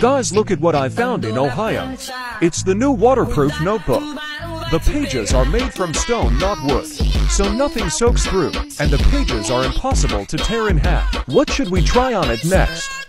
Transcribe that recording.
Guys, look at what I found in Ohio. It's the new waterproof notebook. The pages are made from stone, not wood, so nothing soaks through, and the pages are impossible to tear in half. What should we try on it next?